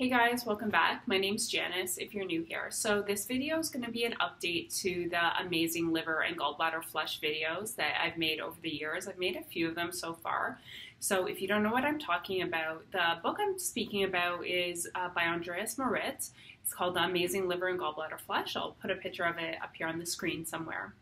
Hey guys, welcome back. My name's Janice if you're new here. So this video is going to be an update to the amazing liver and gallbladder flush videos that I've made over the years. I've made a few of them so far. So if you don't know what I'm talking about, the book I'm speaking about is uh, by Andreas Moritz. It's called The Amazing Liver and Gallbladder Flush. I'll put a picture of it up here on the screen somewhere.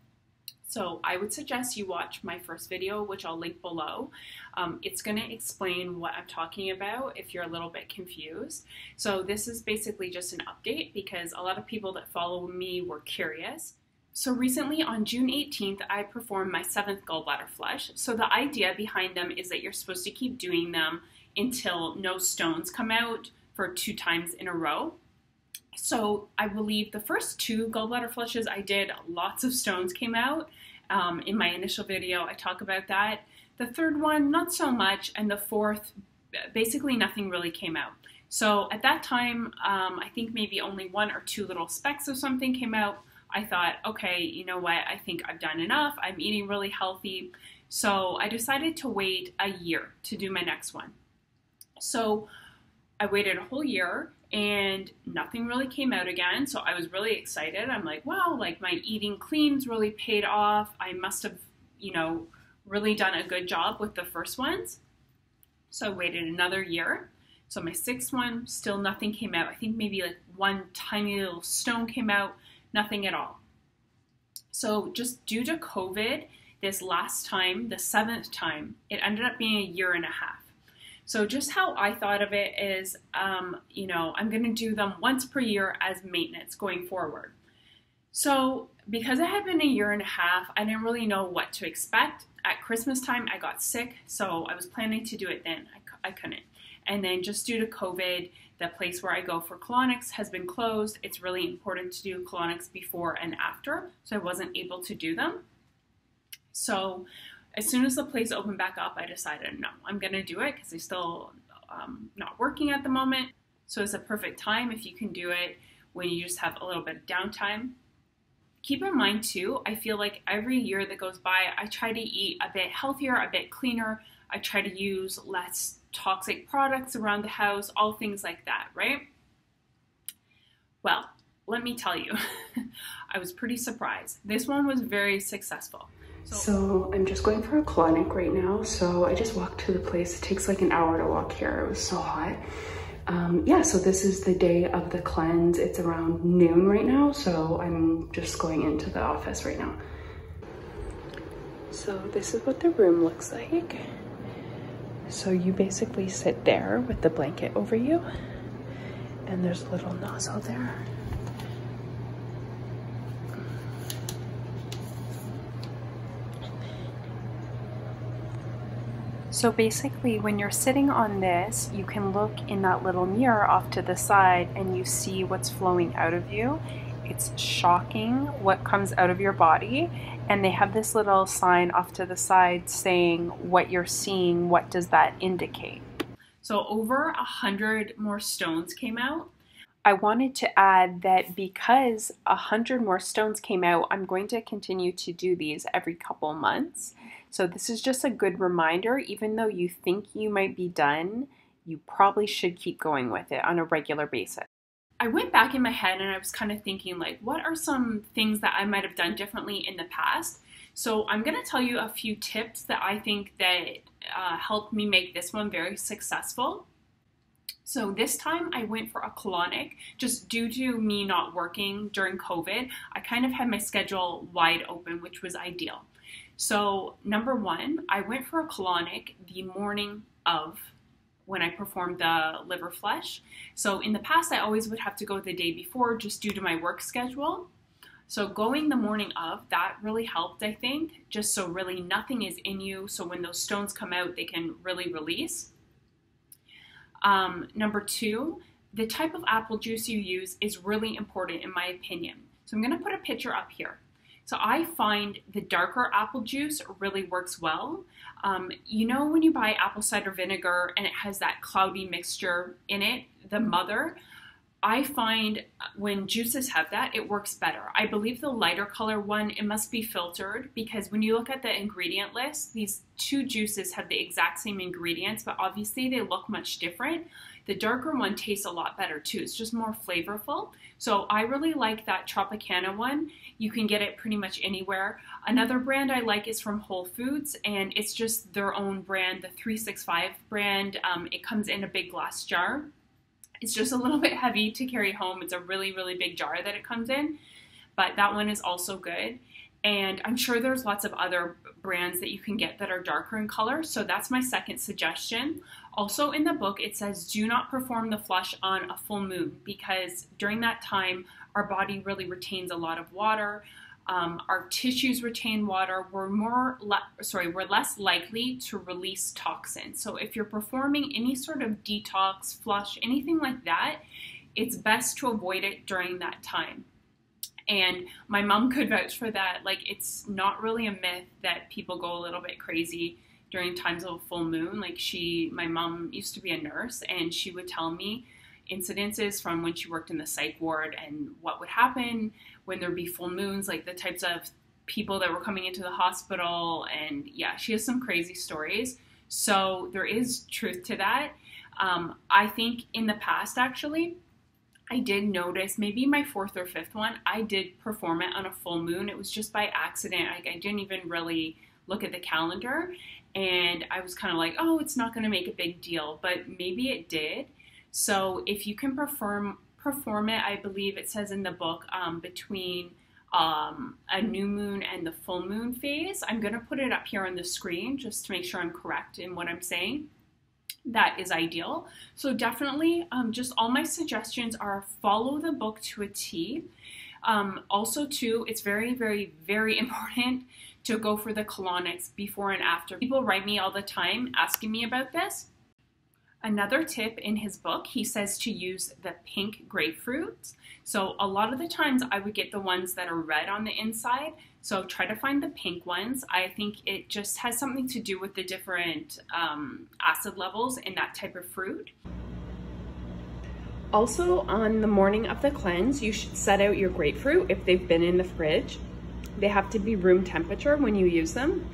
So I would suggest you watch my first video, which I'll link below. Um, it's going to explain what I'm talking about if you're a little bit confused. So this is basically just an update because a lot of people that follow me were curious. So recently on June 18th, I performed my seventh gallbladder flush. So the idea behind them is that you're supposed to keep doing them until no stones come out for two times in a row. So I believe the first two gallbladder flushes I did, lots of stones came out. Um, in my initial video, I talk about that. The third one, not so much, and the fourth, basically nothing really came out. So at that time, um, I think maybe only one or two little specks of something came out. I thought, okay, you know what, I think I've done enough. I'm eating really healthy. So I decided to wait a year to do my next one. So I waited a whole year and nothing really came out again. So I was really excited. I'm like, wow, like my eating cleans really paid off. I must have, you know, really done a good job with the first ones. So I waited another year. So my sixth one, still nothing came out. I think maybe like one tiny little stone came out, nothing at all. So just due to COVID, this last time, the seventh time, it ended up being a year and a half. So just how I thought of it is, um, you know, I'm going to do them once per year as maintenance going forward. So because it had been a year and a half, I didn't really know what to expect. At Christmas time, I got sick, so I was planning to do it then. I, I couldn't. And then just due to COVID, the place where I go for colonics has been closed. It's really important to do colonics before and after, so I wasn't able to do them. So as soon as the place opened back up, I decided, no, I'm going to do it because I'm still um, not working at the moment. So it's a perfect time if you can do it when you just have a little bit of downtime. Keep in mind too, I feel like every year that goes by, I try to eat a bit healthier, a bit cleaner. I try to use less toxic products around the house, all things like that, right? Well, let me tell you, I was pretty surprised. This one was very successful. So I'm just going for a colonic right now. So I just walked to the place. It takes like an hour to walk here. It was so hot. Um, yeah, so this is the day of the cleanse. It's around noon right now. So I'm just going into the office right now. So this is what the room looks like. So you basically sit there with the blanket over you and there's a little nozzle there. So basically when you're sitting on this, you can look in that little mirror off to the side and you see what's flowing out of you. It's shocking what comes out of your body. And they have this little sign off to the side saying what you're seeing, what does that indicate? So over a hundred more stones came out. I wanted to add that because a hundred more stones came out, I'm going to continue to do these every couple months. So this is just a good reminder, even though you think you might be done, you probably should keep going with it on a regular basis. I went back in my head and I was kind of thinking like, what are some things that I might have done differently in the past? So I'm going to tell you a few tips that I think that uh, helped me make this one very successful. So this time I went for a colonic just due to me not working during COVID. I kind of had my schedule wide open, which was ideal. So, number one, I went for a colonic the morning of when I performed the liver flush. So, in the past, I always would have to go the day before just due to my work schedule. So, going the morning of, that really helped, I think, just so really nothing is in you. So, when those stones come out, they can really release. Um, number two, the type of apple juice you use is really important in my opinion. So, I'm going to put a picture up here. So I find the darker apple juice really works well. Um, you know when you buy apple cider vinegar and it has that cloudy mixture in it, the mother, I find when juices have that, it works better. I believe the lighter color one, it must be filtered because when you look at the ingredient list, these two juices have the exact same ingredients, but obviously they look much different. The darker one tastes a lot better too. It's just more flavorful. So I really like that Tropicana one. You can get it pretty much anywhere. Another brand I like is from Whole Foods, and it's just their own brand, the 365 brand. Um, it comes in a big glass jar it's just a little bit heavy to carry home. It's a really, really big jar that it comes in, but that one is also good. And I'm sure there's lots of other brands that you can get that are darker in color. So that's my second suggestion. Also, in the book, it says do not perform the flush on a full moon because during that time, our body really retains a lot of water um, our tissues retain water, we're more le- sorry, we're less likely to release toxins. So if you're performing any sort of detox, flush, anything like that, it's best to avoid it during that time. And my mom could vouch for that. Like it's not really a myth that people go a little bit crazy during times of full moon. Like she, my mom used to be a nurse, and she would tell me incidences from when she worked in the psych ward and what would happen when there'd be full moons, like the types of people that were coming into the hospital. And yeah, she has some crazy stories. So there is truth to that. Um, I think in the past, actually, I did notice maybe my fourth or fifth one, I did perform it on a full moon. It was just by accident. I didn't even really look at the calendar. And I was kind of like, oh, it's not going to make a big deal. But maybe it did. So if you can perform perform it, I believe it says in the book, um, between um, a new moon and the full moon phase. I'm going to put it up here on the screen just to make sure I'm correct in what I'm saying. That is ideal. So definitely, um, just all my suggestions are follow the book to a T. Um, also, too, it's very, very, very important to go for the colonics before and after. People write me all the time asking me about this. Another tip in his book, he says to use the pink grapefruits. So a lot of the times I would get the ones that are red on the inside. So try to find the pink ones. I think it just has something to do with the different um, acid levels in that type of fruit. Also, on the morning of the cleanse, you should set out your grapefruit if they've been in the fridge. They have to be room temperature when you use them.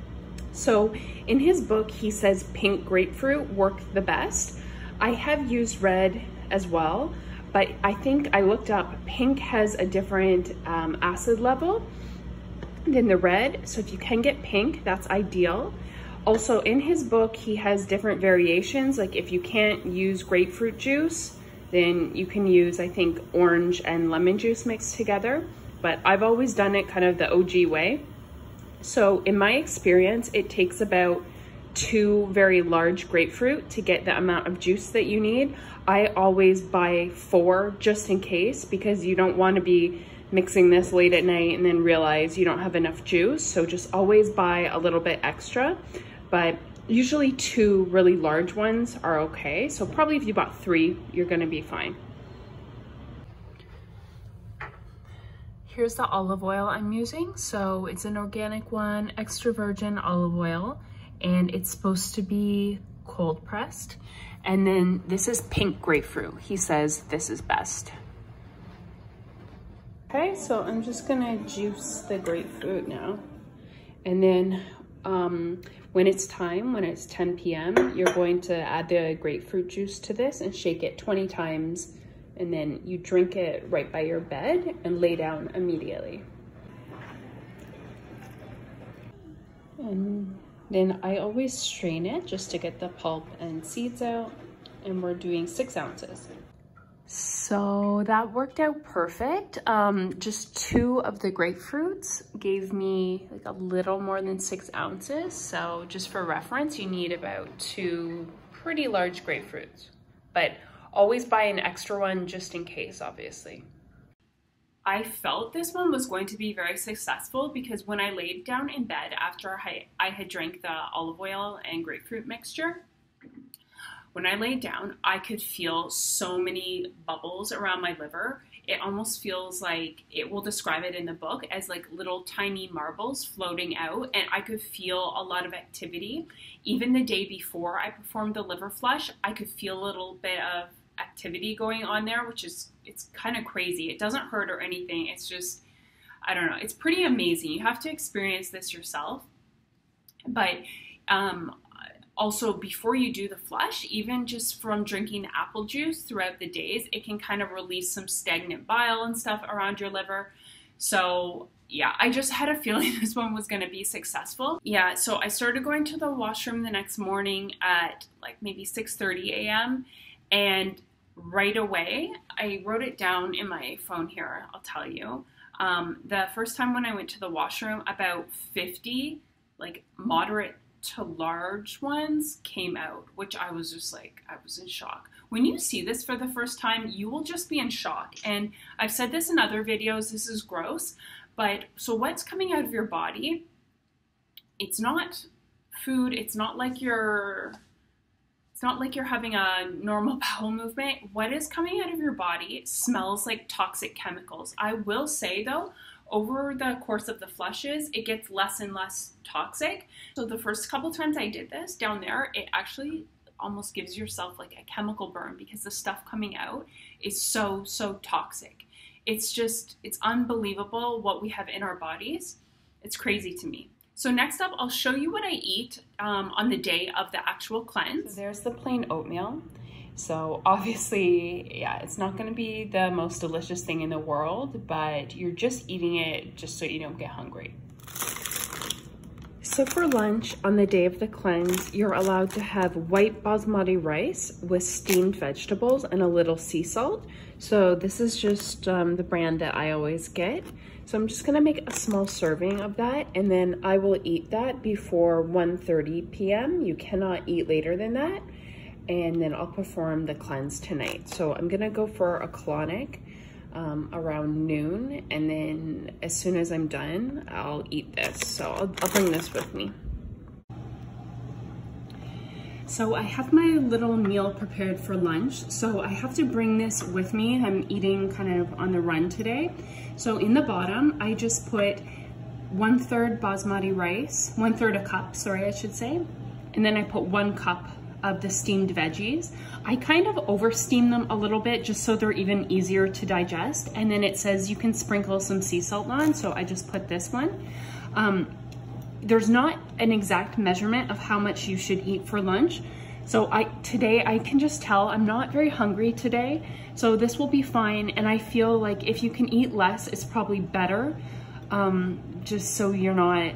So in his book, he says pink grapefruit work the best. I have used red as well, but I think I looked up, pink has a different um, acid level than the red. So if you can get pink, that's ideal. Also in his book, he has different variations. Like if you can't use grapefruit juice, then you can use, I think, orange and lemon juice mixed together. But I've always done it kind of the OG way. So in my experience, it takes about two very large grapefruit to get the amount of juice that you need. I always buy four just in case because you don't want to be mixing this late at night and then realize you don't have enough juice. So just always buy a little bit extra, but usually two really large ones are okay. So probably if you bought three, you're gonna be fine. Here's the olive oil I'm using. So it's an organic one, extra virgin olive oil, and it's supposed to be cold pressed. And then this is pink grapefruit. He says this is best. Okay, so I'm just gonna juice the grapefruit now. And then um, when it's time, when it's 10 p.m., you're going to add the grapefruit juice to this and shake it 20 times and then you drink it right by your bed and lay down immediately. And then I always strain it just to get the pulp and seeds out and we're doing six ounces. So that worked out perfect. Um, just two of the grapefruits gave me like a little more than six ounces. So just for reference, you need about two pretty large grapefruits. But Always buy an extra one just in case, obviously. I felt this one was going to be very successful because when I laid down in bed after I, I had drank the olive oil and grapefruit mixture, when I laid down, I could feel so many bubbles around my liver. It almost feels like it will describe it in the book as like little tiny marbles floating out, and I could feel a lot of activity. Even the day before I performed the liver flush, I could feel a little bit of activity going on there, which is it's kind of crazy. It doesn't hurt or anything. It's just I don't know. It's pretty amazing. You have to experience this yourself. But um, also, before you do the flush, even just from drinking apple juice throughout the days, it can kind of release some stagnant bile and stuff around your liver. So, yeah, I just had a feeling this one was going to be successful. Yeah, so I started going to the washroom the next morning at like maybe 6:30 a.m. and right away, I wrote it down in my phone here, I'll tell you. Um, the first time when I went to the washroom, about 50 like moderate to large ones came out, which I was just like, I was in shock. When you see this for the first time, you will just be in shock. And I've said this in other videos, this is gross, but so what's coming out of your body? It's not food, it's not like you're it's not like you're having a normal bowel movement. What is coming out of your body smells like toxic chemicals. I will say though, over the course of the flushes, it gets less and less toxic. So the first couple times I did this down there, it actually almost gives yourself like a chemical burn because the stuff coming out is so, so toxic. It's just, it's unbelievable what we have in our bodies. It's crazy to me. So next up, I'll show you what I eat um, on the day of the actual cleanse. So there's the plain oatmeal. So obviously, yeah, it's not going to be the most delicious thing in the world, but you're just eating it just so you don't get hungry. So for lunch on the day of the cleanse, you're allowed to have white basmati rice with steamed vegetables and a little sea salt. So this is just um, the brand that I always get. So I'm just gonna make a small serving of that and then I will eat that before 1.30 p.m. You cannot eat later than that and then I'll perform the cleanse tonight. So I'm gonna go for a colonic um, around noon, and then as soon as I'm done, I'll eat this. So I'll, I'll bring this with me. So I have my little meal prepared for lunch. So I have to bring this with me. I'm eating kind of on the run today. So in the bottom, I just put one third basmati rice, one third a cup, sorry, I should say. And then I put one cup of the steamed veggies. I kind of over steam them a little bit just so they're even easier to digest. And then it says you can sprinkle some sea salt on, so I just put this one. Um, there's not an exact measurement of how much you should eat for lunch. So I today I can just tell I'm not very hungry today. So this will be fine. And I feel like if you can eat less, it's probably better. Um, just so you're not,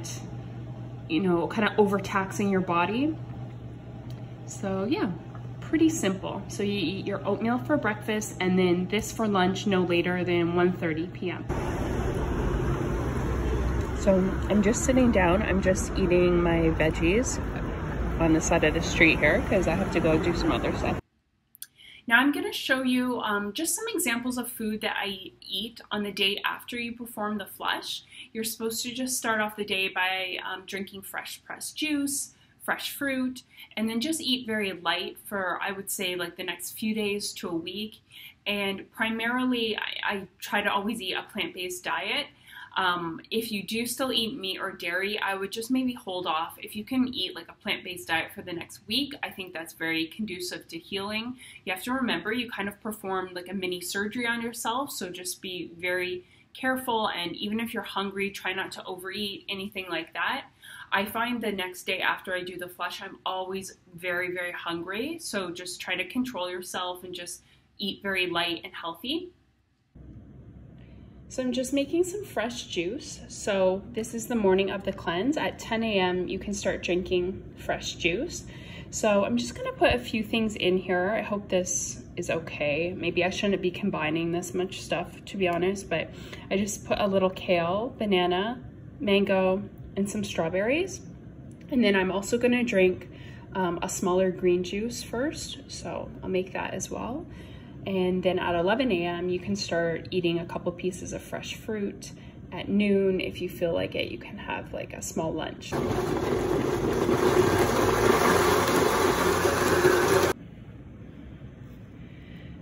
you know, kind of overtaxing your body. So yeah, pretty simple. So you eat your oatmeal for breakfast and then this for lunch no later than 1.30 p.m. So I'm just sitting down, I'm just eating my veggies on the side of the street here because I have to go do some other stuff. Now I'm going to show you um, just some examples of food that I eat on the day after you perform the flush. You're supposed to just start off the day by um, drinking fresh pressed juice, fresh fruit, and then just eat very light for, I would say, like the next few days to a week. And primarily, I, I try to always eat a plant based diet. Um, if you do still eat meat or dairy, I would just maybe hold off. If you can eat like a plant based diet for the next week, I think that's very conducive to healing. You have to remember you kind of performed like a mini surgery on yourself, so just be very careful. And even if you're hungry, try not to overeat, anything like that. I find the next day after I do the flush, I'm always very, very hungry. So just try to control yourself and just eat very light and healthy. So I'm just making some fresh juice. So this is the morning of the cleanse. At 10 a.m. you can start drinking fresh juice. So I'm just gonna put a few things in here. I hope this is okay. Maybe I shouldn't be combining this much stuff to be honest, but I just put a little kale, banana, mango, and some strawberries. And then I'm also gonna drink um, a smaller green juice first, so I'll make that as well. And then at 11 a.m., you can start eating a couple pieces of fresh fruit. At noon, if you feel like it, you can have like a small lunch.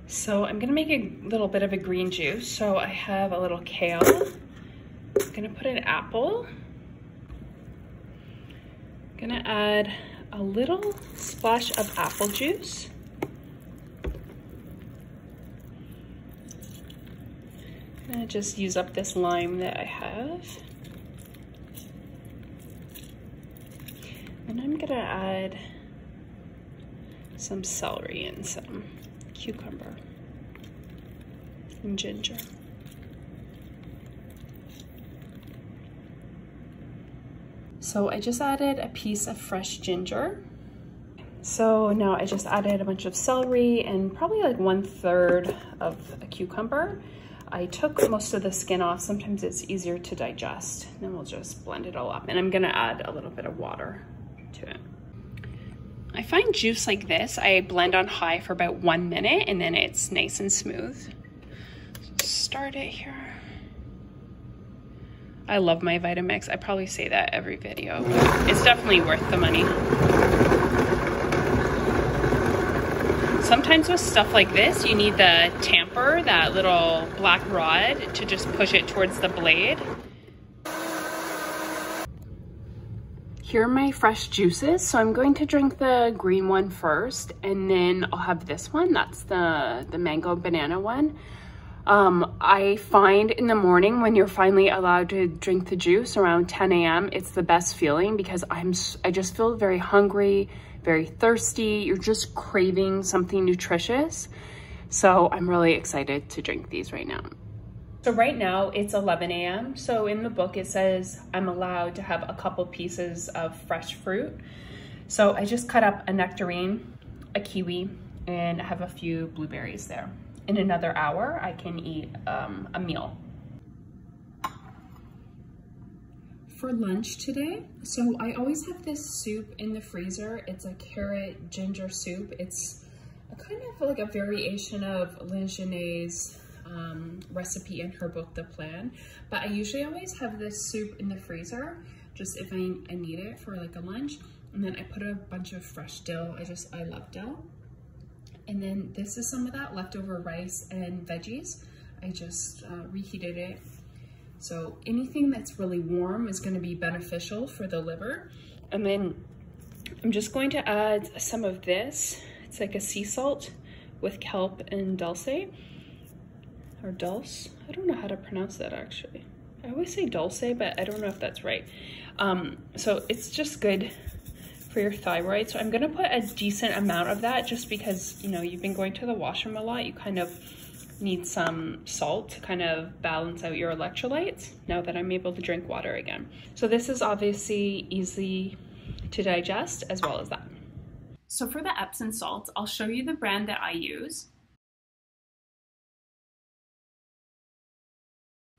So I'm gonna make a little bit of a green juice. So I have a little kale. I'm gonna put an apple I'm Gonna add a little splash of apple juice. Gonna just use up this lime that I have. And I'm gonna add some celery and some cucumber and ginger. So I just added a piece of fresh ginger. So now I just added a bunch of celery and probably like one third of a cucumber. I took most of the skin off. Sometimes it's easier to digest. Then we'll just blend it all up. And I'm gonna add a little bit of water to it. I find juice like this, I blend on high for about one minute and then it's nice and smooth. Start it here. I love my Vitamix. I probably say that every video. It's definitely worth the money. Sometimes with stuff like this, you need the tamper, that little black rod, to just push it towards the blade. Here are my fresh juices. So I'm going to drink the green one first, and then I'll have this one. That's the, the mango banana one. Um, I find in the morning when you're finally allowed to drink the juice around 10 a.m., it's the best feeling because I'm, I just feel very hungry, very thirsty. You're just craving something nutritious. So I'm really excited to drink these right now. So right now it's 11 a.m. So in the book it says I'm allowed to have a couple pieces of fresh fruit. So I just cut up a nectarine, a kiwi, and I have a few blueberries there in another hour, I can eat um, a meal. For lunch today, so I always have this soup in the freezer. It's a carrot ginger soup. It's a kind of like a variation of Lynn um, recipe in her book, The Plan. But I usually always have this soup in the freezer, just if I, I need it for like a lunch. And then I put a bunch of fresh dill. I just, I love dill. And then this is some of that leftover rice and veggies. I just uh, reheated it. So anything that's really warm is gonna be beneficial for the liver. And then I'm just going to add some of this. It's like a sea salt with kelp and dulce, or dulse. I don't know how to pronounce that actually. I always say dulce, but I don't know if that's right. Um, so it's just good for your thyroid. So I'm gonna put a decent amount of that just because, you know, you've been going to the washroom a lot. You kind of need some salt to kind of balance out your electrolytes now that I'm able to drink water again. So this is obviously easy to digest as well as that. So for the Epsom salts, I'll show you the brand that I use.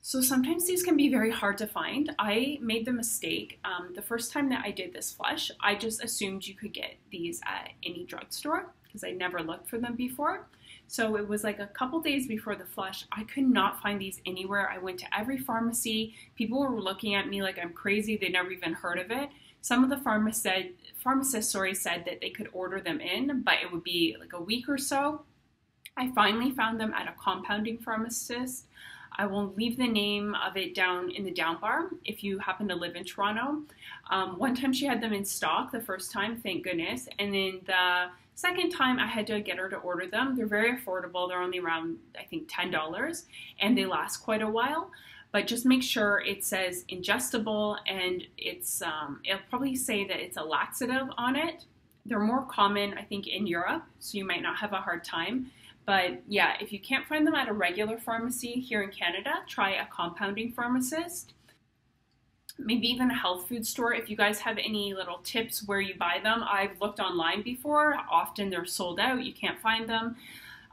So sometimes these can be very hard to find. I made the mistake um, the first time that I did this flush, I just assumed you could get these at any drugstore because I never looked for them before. So it was like a couple days before the flush. I could not find these anywhere. I went to every pharmacy. People were looking at me like I'm crazy. They never even heard of it. Some of the pharmacists said, pharmacists sorry, said that they could order them in, but it would be like a week or so. I finally found them at a compounding pharmacist. I will leave the name of it down in the down bar if you happen to live in Toronto. Um, one time she had them in stock the first time, thank goodness. And then the second time I had to get her to order them. They're very affordable. They're only around, I think, $10 and they last quite a while. But just make sure it says ingestible and it's, um, it'll probably say that it's a laxative on it. They're more common, I think, in Europe, so you might not have a hard time. But yeah, if you can't find them at a regular pharmacy here in Canada, try a compounding pharmacist. Maybe even a health food store. If you guys have any little tips where you buy them, I've looked online before. Often they're sold out, you can't find them.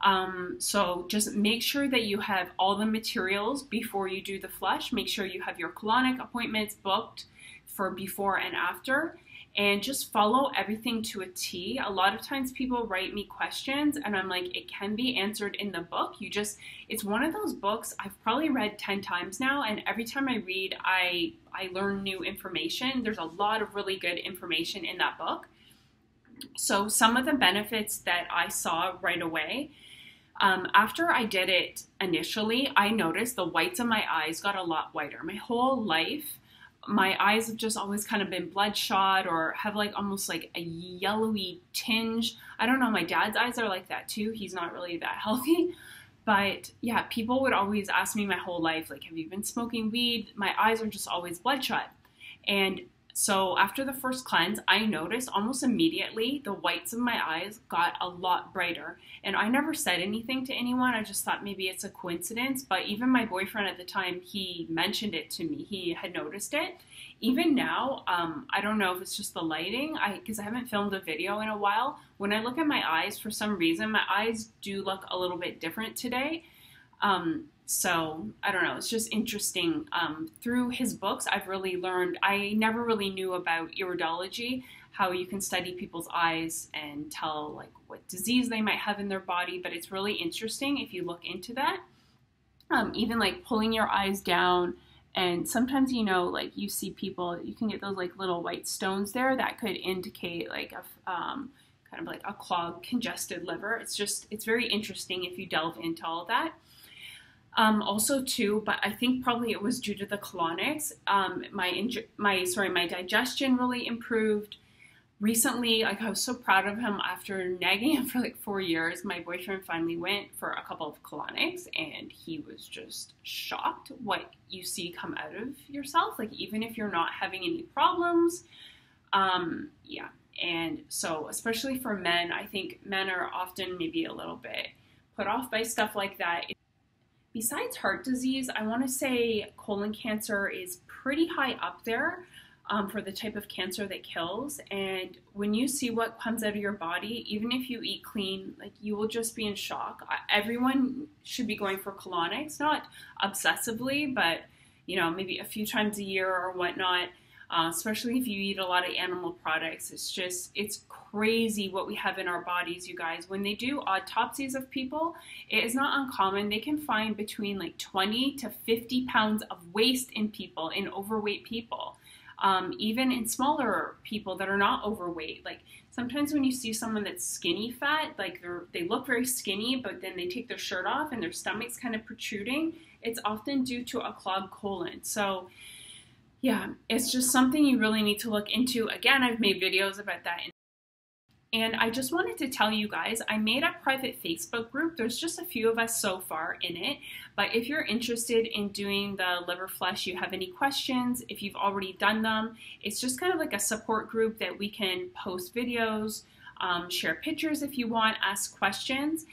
Um, so just make sure that you have all the materials before you do the flush. Make sure you have your colonic appointments booked for before and after and just follow everything to a T. A lot of times people write me questions and I'm like, it can be answered in the book. You just, it's one of those books I've probably read 10 times now. And every time I read, I, I learn new information. There's a lot of really good information in that book. So some of the benefits that I saw right away, um, after I did it initially, I noticed the whites of my eyes got a lot whiter. My whole life, my eyes have just always kind of been bloodshot or have like almost like a yellowy tinge. I don't know, my dad's eyes are like that too. He's not really that healthy. But yeah, people would always ask me my whole life, like, have you been smoking weed? My eyes are just always bloodshot. And so after the first cleanse, I noticed almost immediately the whites of my eyes got a lot brighter. And I never said anything to anyone. I just thought maybe it's a coincidence. But even my boyfriend at the time, he mentioned it to me. He had noticed it. Even now, um, I don't know if it's just the lighting, I because I haven't filmed a video in a while. When I look at my eyes, for some reason, my eyes do look a little bit different today. Um, so I don't know. It's just interesting. Um, through his books, I've really learned. I never really knew about iridology, how you can study people's eyes and tell like what disease they might have in their body. But it's really interesting if you look into that. Um, even like pulling your eyes down, and sometimes you know, like you see people, you can get those like little white stones there that could indicate like a um, kind of like a clogged, congested liver. It's just it's very interesting if you delve into all that. Um, also too, but I think probably it was due to the colonics. Um, my my sorry, my digestion really improved. Recently, like I was so proud of him after nagging him for like four years. My boyfriend finally went for a couple of colonics, and he was just shocked what you see come out of yourself. Like even if you're not having any problems, um, yeah. And so, especially for men, I think men are often maybe a little bit put off by stuff like that. Besides heart disease, I want to say colon cancer is pretty high up there um, for the type of cancer that kills. And when you see what comes out of your body, even if you eat clean, like you will just be in shock. Everyone should be going for colonics, not obsessively, but you know, maybe a few times a year or whatnot uh, especially if you eat a lot of animal products. It's just, it's crazy what we have in our bodies, you guys. When they do autopsies of people, it is not uncommon. They can find between like 20 to 50 pounds of waste in people, in overweight people. Um, even in smaller people that are not overweight. Like sometimes when you see someone that's skinny fat, like they they look very skinny, but then they take their shirt off and their stomach's kind of protruding. It's often due to a clogged colon. So yeah, it's just something you really need to look into. Again, I've made videos about that. And I just wanted to tell you guys, I made a private Facebook group. There's just a few of us so far in it. But if you're interested in doing the liver flush, you have any questions, if you've already done them, it's just kind of like a support group that we can post videos, um, share pictures if you want, ask questions.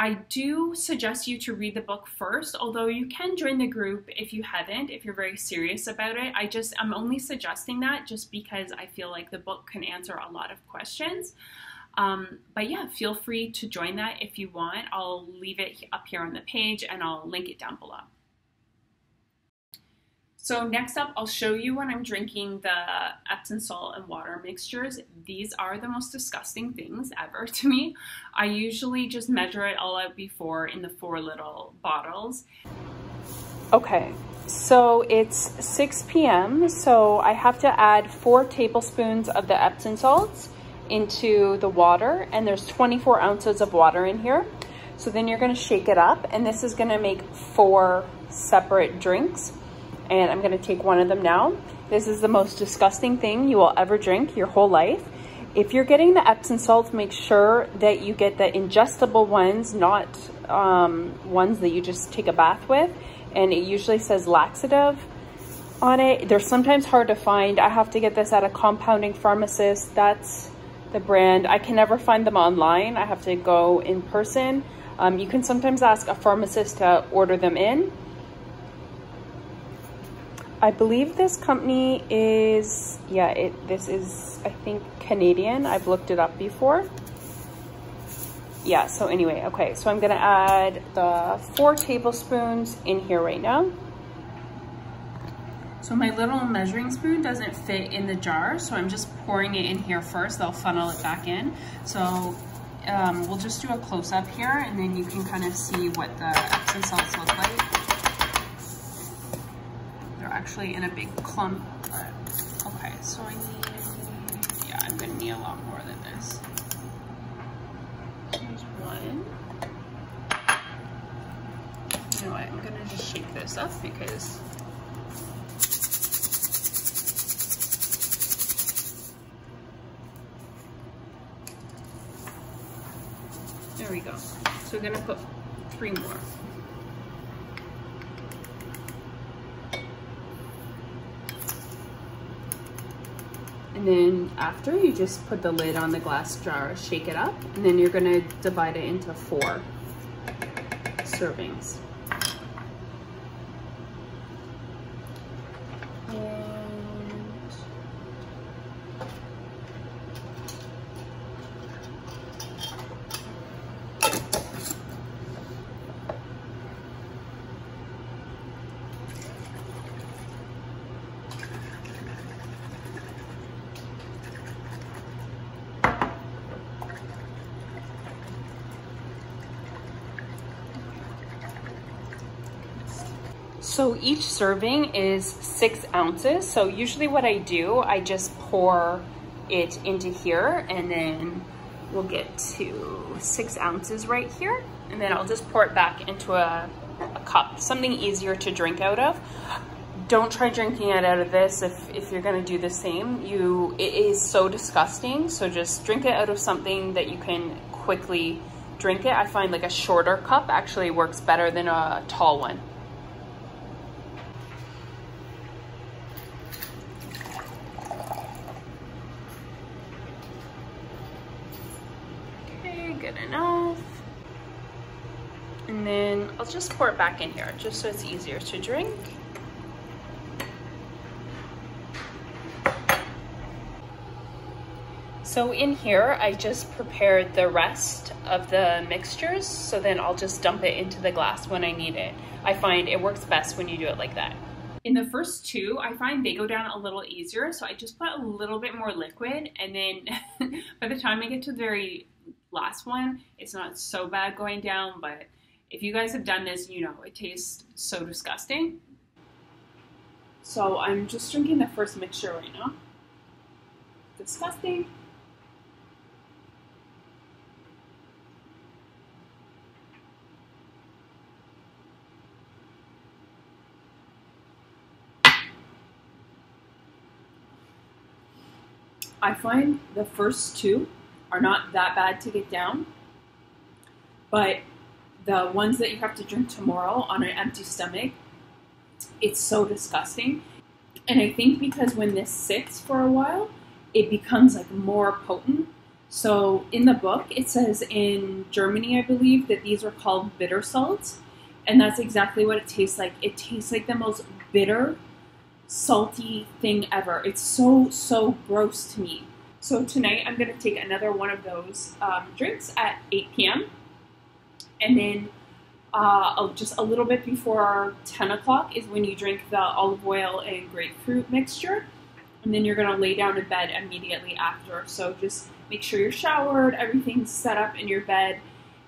I do suggest you to read the book first, although you can join the group if you haven't, if you're very serious about it. I just, I'm only suggesting that just because I feel like the book can answer a lot of questions. Um, but yeah, feel free to join that if you want. I'll leave it up here on the page and I'll link it down below. So next up, I'll show you when I'm drinking the Epsom salt and water mixtures. These are the most disgusting things ever to me. I usually just measure it all out before in the four little bottles. Okay, so it's 6 p.m. So I have to add four tablespoons of the Epsom salts into the water and there's 24 ounces of water in here. So then you're gonna shake it up and this is gonna make four separate drinks and I'm gonna take one of them now. This is the most disgusting thing you will ever drink your whole life. If you're getting the Epsom salts, make sure that you get the ingestible ones, not um, ones that you just take a bath with. And it usually says laxative on it. They're sometimes hard to find. I have to get this at a compounding pharmacist. That's the brand. I can never find them online. I have to go in person. Um, you can sometimes ask a pharmacist to order them in. I believe this company is, yeah, it. this is, I think, Canadian. I've looked it up before. Yeah, so anyway, okay, so I'm gonna add the four tablespoons in here right now. So my little measuring spoon doesn't fit in the jar, so I'm just pouring it in here first. They'll funnel it back in. So um, we'll just do a close up here and then you can kind of see what the Epsom salts look like actually in a big clump. okay, so I need, yeah, I'm gonna need a lot more than this. Here's one. You know what, I'm gonna just shake this up because There we go. So we're gonna put three more. And then after you just put the lid on the glass jar, shake it up, and then you're gonna divide it into four servings. So each serving is six ounces. So usually what I do, I just pour it into here and then we'll get to six ounces right here. And then I'll just pour it back into a, a cup, something easier to drink out of. Don't try drinking it out of this if, if you're gonna do the same. You, it is so disgusting. So just drink it out of something that you can quickly drink it. I find like a shorter cup actually works better than a tall one. good enough. And then I'll just pour it back in here just so it's easier to drink. So in here, I just prepared the rest of the mixtures, so then I'll just dump it into the glass when I need it. I find it works best when you do it like that. In the first two, I find they go down a little easier, so I just put a little bit more liquid, and then by the time I get to the very last one, it's not so bad going down, but if you guys have done this, you know it tastes so disgusting. So I'm just drinking the first mixture right now. Disgusting. I find the first two are not that bad to get down, but the ones that you have to drink tomorrow on an empty stomach, it's so disgusting. And I think because when this sits for a while, it becomes like more potent. So in the book, it says in Germany, I believe, that these are called bitter salts. And that's exactly what it tastes like. It tastes like the most bitter, salty thing ever. It's so, so gross to me. So tonight I'm going to take another one of those um, drinks at 8 p.m. And then uh, just a little bit before 10 o'clock is when you drink the olive oil and grapefruit mixture. And then you're going to lay down in bed immediately after. So just make sure you're showered, everything's set up in your bed.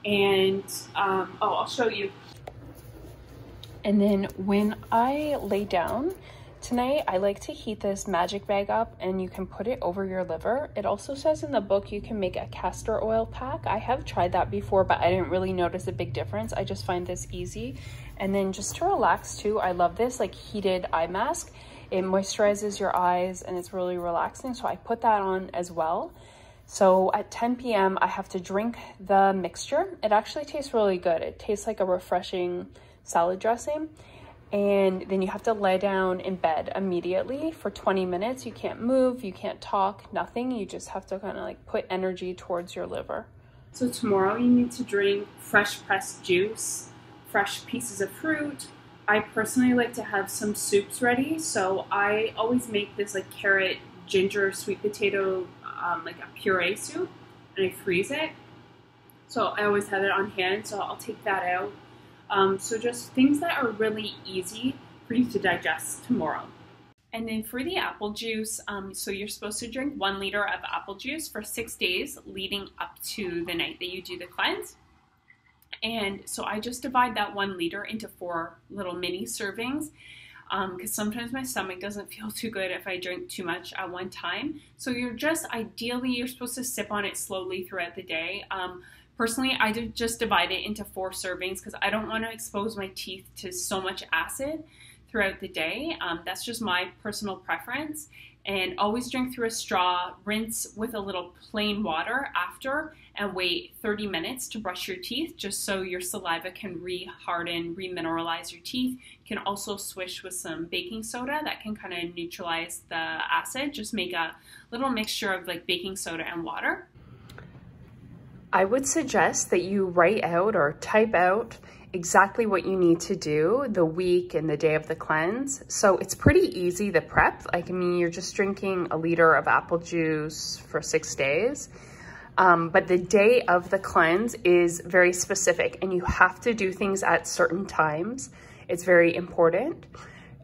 And um, oh, I'll show you. And then when I lay down, Tonight, I like to heat this magic bag up and you can put it over your liver. It also says in the book you can make a castor oil pack. I have tried that before, but I didn't really notice a big difference. I just find this easy. And then just to relax too, I love this like heated eye mask. It moisturizes your eyes and it's really relaxing. So I put that on as well. So at 10 p.m., I have to drink the mixture. It actually tastes really good. It tastes like a refreshing salad dressing and then you have to lay down in bed immediately for 20 minutes. You can't move, you can't talk, nothing. You just have to kind of like put energy towards your liver. So tomorrow you need to drink fresh pressed juice, fresh pieces of fruit. I personally like to have some soups ready, so I always make this like carrot, ginger, sweet potato, um, like a puree soup, and I freeze it. So I always have it on hand, so I'll take that out um, so just things that are really easy for you to digest tomorrow. And then for the apple juice, um, so you're supposed to drink one liter of apple juice for six days leading up to the night that you do the cleanse. And so I just divide that one liter into four little mini servings because um, sometimes my stomach doesn't feel too good if I drink too much at one time. So you're just ideally you're supposed to sip on it slowly throughout the day. Um, Personally, I just divide it into four servings because I don't want to expose my teeth to so much acid throughout the day. Um, that's just my personal preference. and always drink through a straw. Rinse with a little plain water after and wait 30 minutes to brush your teeth just so your saliva can re-harden, remineralize your teeth. You can also swish with some baking soda that can kind of neutralize the acid. Just make a little mixture of like baking soda and water. I would suggest that you write out or type out exactly what you need to do the week and the day of the cleanse. So it's pretty easy, the prep. Like, I mean, you're just drinking a liter of apple juice for six days. Um, but the day of the cleanse is very specific and you have to do things at certain times. It's very important.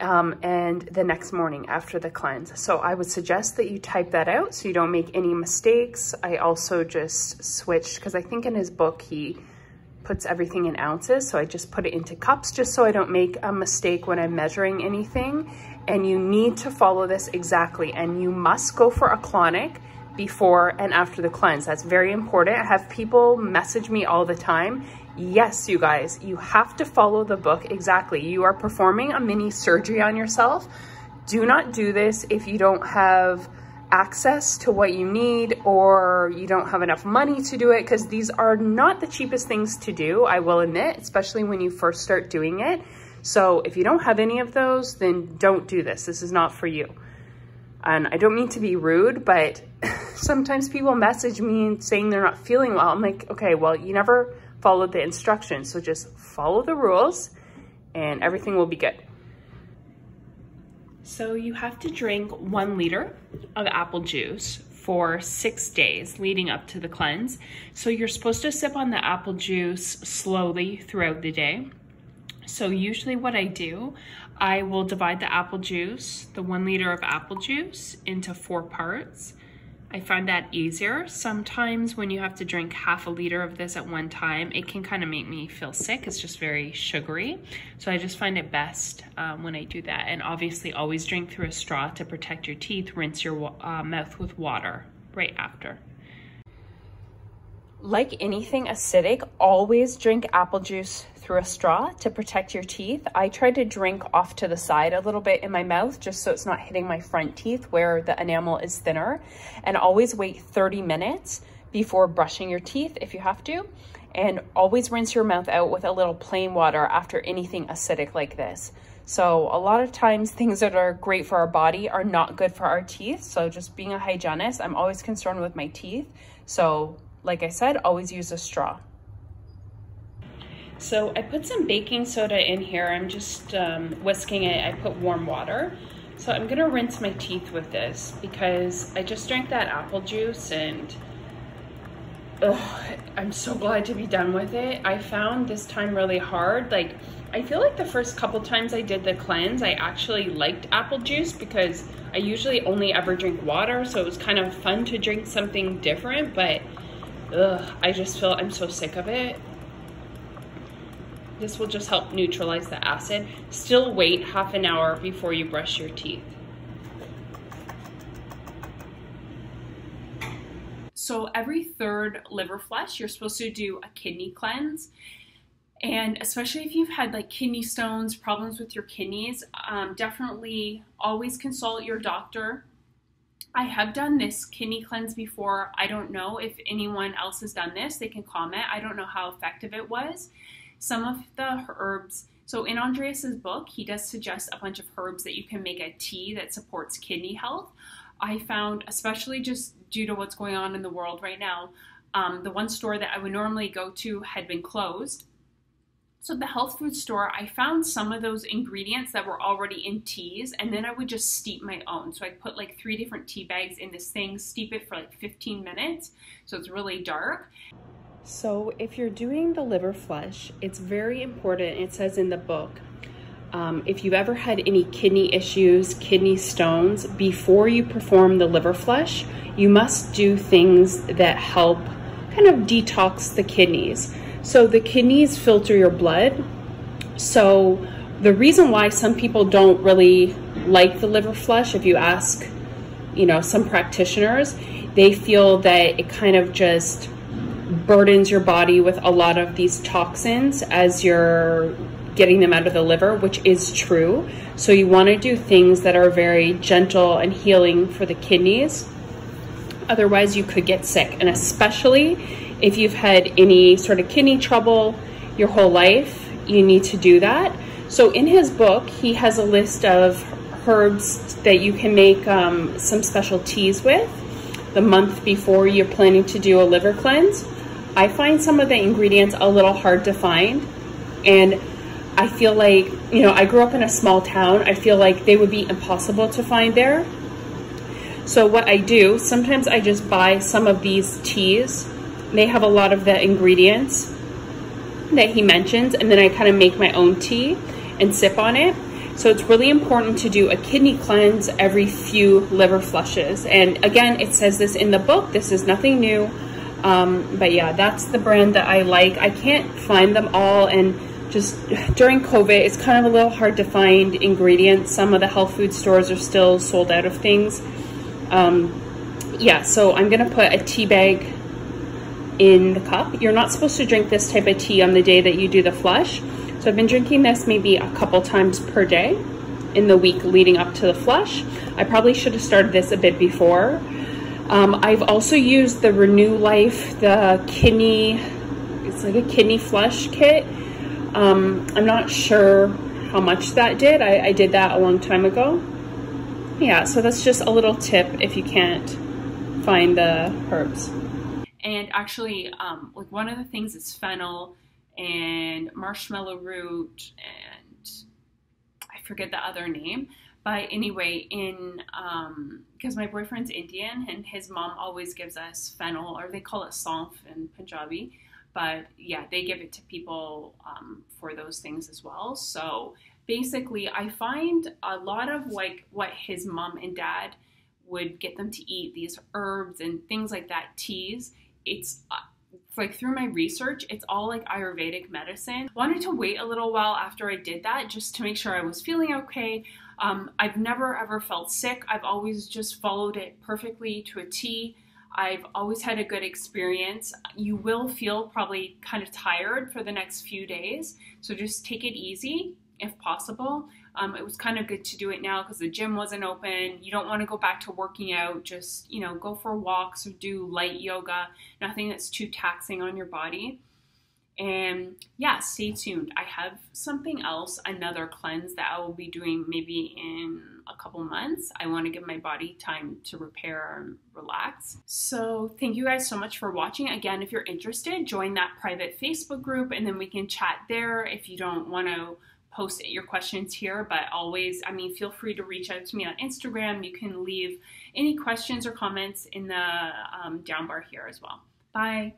Um, and the next morning after the cleanse. So I would suggest that you type that out so you don't make any mistakes. I also just switched, because I think in his book he puts everything in ounces. So I just put it into cups just so I don't make a mistake when I'm measuring anything. And you need to follow this exactly. And you must go for a colonic before and after the cleanse. That's very important. I have people message me all the time. Yes, you guys, you have to follow the book exactly. You are performing a mini surgery on yourself. Do not do this if you don't have access to what you need or you don't have enough money to do it because these are not the cheapest things to do, I will admit, especially when you first start doing it. So if you don't have any of those, then don't do this. This is not for you. And I don't mean to be rude, but sometimes people message me saying they're not feeling well. I'm like, okay, well, you never followed the instructions. So just follow the rules and everything will be good. So you have to drink one liter of apple juice for six days leading up to the cleanse. So you're supposed to sip on the apple juice slowly throughout the day. So usually what I do, I will divide the apple juice, the one liter of apple juice into four parts. I find that easier. Sometimes when you have to drink half a liter of this at one time, it can kind of make me feel sick. It's just very sugary. So I just find it best um, when I do that. And obviously always drink through a straw to protect your teeth. Rinse your uh, mouth with water right after. Like anything acidic, always drink apple juice through a straw to protect your teeth. I try to drink off to the side a little bit in my mouth just so it's not hitting my front teeth where the enamel is thinner. And always wait 30 minutes before brushing your teeth if you have to. And always rinse your mouth out with a little plain water after anything acidic like this. So a lot of times things that are great for our body are not good for our teeth. So just being a hygienist, I'm always concerned with my teeth. So like I said, always use a straw. So I put some baking soda in here. I'm just um, whisking it. I put warm water. So I'm gonna rinse my teeth with this because I just drank that apple juice and ugh, I'm so glad to be done with it. I found this time really hard. Like, I feel like the first couple times I did the cleanse, I actually liked apple juice because I usually only ever drink water. So it was kind of fun to drink something different, but ugh, I just feel I'm so sick of it. This will just help neutralize the acid. Still wait half an hour before you brush your teeth. So every third liver flush, you're supposed to do a kidney cleanse. And especially if you've had like kidney stones, problems with your kidneys, um, definitely always consult your doctor. I have done this kidney cleanse before. I don't know if anyone else has done this. They can comment. I don't know how effective it was some of the herbs. So in Andreas's book, he does suggest a bunch of herbs that you can make a tea that supports kidney health. I found, especially just due to what's going on in the world right now, um, the one store that I would normally go to had been closed. So at the health food store, I found some of those ingredients that were already in teas, and then I would just steep my own. So I put like three different tea bags in this thing, steep it for like 15 minutes, so it's really dark. So if you're doing the liver flush, it's very important, it says in the book, um, if you've ever had any kidney issues, kidney stones, before you perform the liver flush, you must do things that help kind of detox the kidneys. So the kidneys filter your blood. So the reason why some people don't really like the liver flush, if you ask, you know, some practitioners, they feel that it kind of just burdens your body with a lot of these toxins as you're getting them out of the liver, which is true. So you want to do things that are very gentle and healing for the kidneys. Otherwise, you could get sick, and especially if you've had any sort of kidney trouble your whole life, you need to do that. So in his book, he has a list of herbs that you can make um, some special teas with the month before you're planning to do a liver cleanse. I find some of the ingredients a little hard to find and I feel like, you know, I grew up in a small town. I feel like they would be impossible to find there. So what I do, sometimes I just buy some of these teas. They have a lot of the ingredients that he mentions and then I kind of make my own tea and sip on it. So it's really important to do a kidney cleanse every few liver flushes. And again, it says this in the book. This is nothing new. Um, but yeah, that's the brand that I like. I can't find them all. And just during COVID, it's kind of a little hard to find ingredients. Some of the health food stores are still sold out of things. Um, yeah, so I'm going to put a tea bag in the cup. You're not supposed to drink this type of tea on the day that you do the flush. So I've been drinking this maybe a couple times per day in the week leading up to the flush. I probably should have started this a bit before. Um, I've also used the Renew Life, the kidney, it's like a kidney flush kit. Um, I'm not sure how much that did. I, I did that a long time ago. Yeah, so that's just a little tip if you can't find the herbs. And actually, um, like one of the things is fennel and marshmallow root and I forget the other name. But anyway, in um, because my boyfriend's Indian and his mom always gives us fennel, or they call it saunf in Punjabi. But yeah, they give it to people um, for those things as well. So basically, I find a lot of like what his mom and dad would get them to eat these herbs and things like that, teas. It's uh, like through my research, it's all like Ayurvedic medicine. Wanted to wait a little while after I did that just to make sure I was feeling okay. Um, I've never ever felt sick. I've always just followed it perfectly to a T. I've always had a good experience. You will feel probably kind of tired for the next few days, so just take it easy if possible. Um, it was kind of good to do it now because the gym wasn't open. You don't want to go back to working out. Just, you know, go for walks or do light yoga, nothing that's too taxing on your body. And yeah, stay tuned. I have something else, another cleanse that I will be doing maybe in a couple months. I want to give my body time to repair and relax. So, thank you guys so much for watching. Again, if you're interested, join that private Facebook group and then we can chat there if you don't want to post your questions here, but always, I mean, feel free to reach out to me on Instagram. You can leave any questions or comments in the um, down bar here as well. Bye.